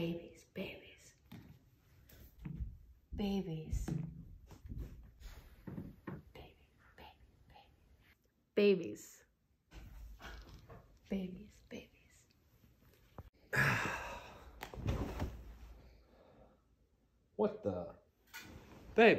Babies, babies. Babies. Baby, baby, babies. Babies, babies. What the? Babe.